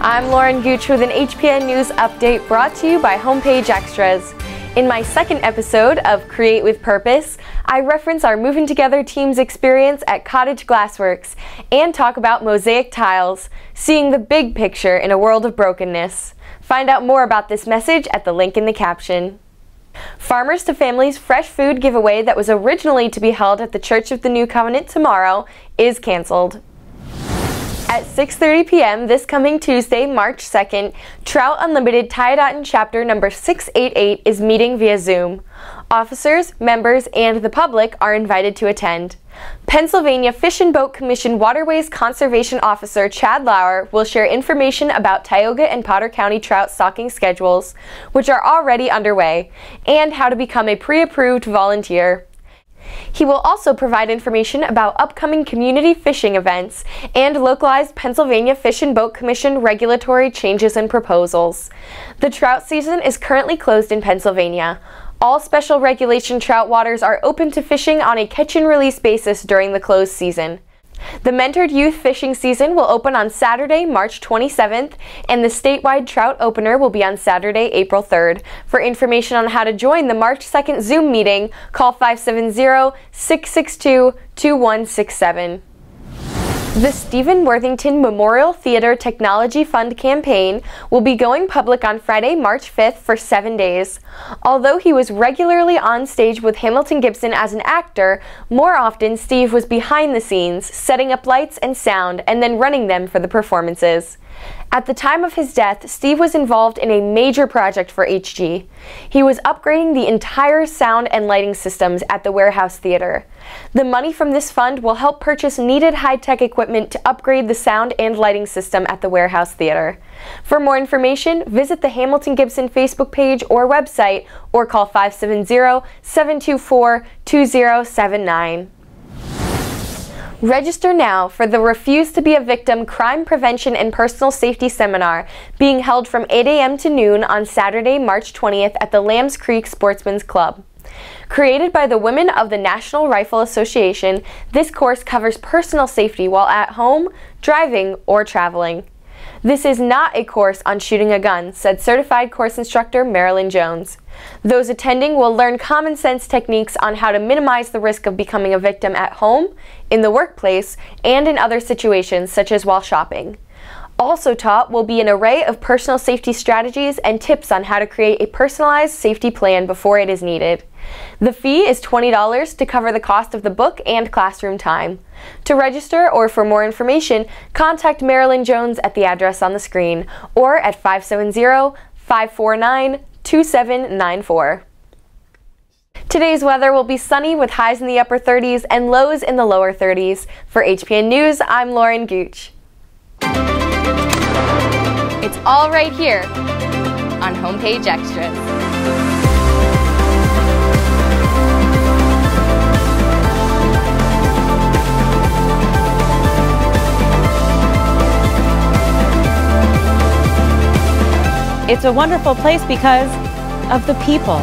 I'm Lauren Gooch with an HPN News update brought to you by Homepage Extras. In my second episode of Create with Purpose, I reference our Moving Together team's experience at Cottage Glassworks and talk about mosaic tiles, seeing the big picture in a world of brokenness. Find out more about this message at the link in the caption. Farmers to Families Fresh Food giveaway that was originally to be held at the Church of the New Covenant tomorrow is canceled. At 6.30 p.m. this coming Tuesday, March 2nd, Trout Unlimited Tiadaghton Chapter number 688 is meeting via Zoom. Officers, members, and the public are invited to attend. Pennsylvania Fish and Boat Commission Waterways Conservation Officer Chad Lauer will share information about Tioga and Potter County trout stocking schedules, which are already underway, and how to become a pre-approved volunteer. He will also provide information about upcoming community fishing events and localized Pennsylvania Fish and Boat Commission regulatory changes and proposals. The trout season is currently closed in Pennsylvania. All special regulation trout waters are open to fishing on a catch and release basis during the closed season. The Mentored Youth Fishing Season will open on Saturday, March 27th, and the statewide trout opener will be on Saturday, April 3rd. For information on how to join the March 2nd Zoom meeting, call 570 662 2167. The Stephen Worthington Memorial Theater Technology Fund campaign will be going public on Friday, March 5th for seven days. Although he was regularly on stage with Hamilton Gibson as an actor, more often Steve was behind the scenes, setting up lights and sound, and then running them for the performances. At the time of his death, Steve was involved in a major project for HG. He was upgrading the entire sound and lighting systems at the Warehouse Theater. The money from this fund will help purchase needed high-tech equipment to upgrade the sound and lighting system at the Warehouse Theater. For more information, visit the Hamilton Gibson Facebook page or website or call 570-724-2079. Register now for the Refuse to be a Victim Crime Prevention and Personal Safety Seminar being held from 8 a.m. to noon on Saturday, March 20th at the Lambs Creek Sportsman's Club. Created by the Women of the National Rifle Association, this course covers personal safety while at home, driving, or traveling. This is not a course on shooting a gun, said certified course instructor Marilyn Jones. Those attending will learn common sense techniques on how to minimize the risk of becoming a victim at home, in the workplace, and in other situations such as while shopping. Also taught will be an array of personal safety strategies and tips on how to create a personalized safety plan before it is needed. The fee is $20 to cover the cost of the book and classroom time. To register or for more information, contact Marilyn Jones at the address on the screen or at 570 549 2794. Today's weather will be sunny with highs in the upper 30s and lows in the lower 30s. For HPN News, I'm Lauren Gooch. It's all right here on Homepage Extras. It's a wonderful place because of the people.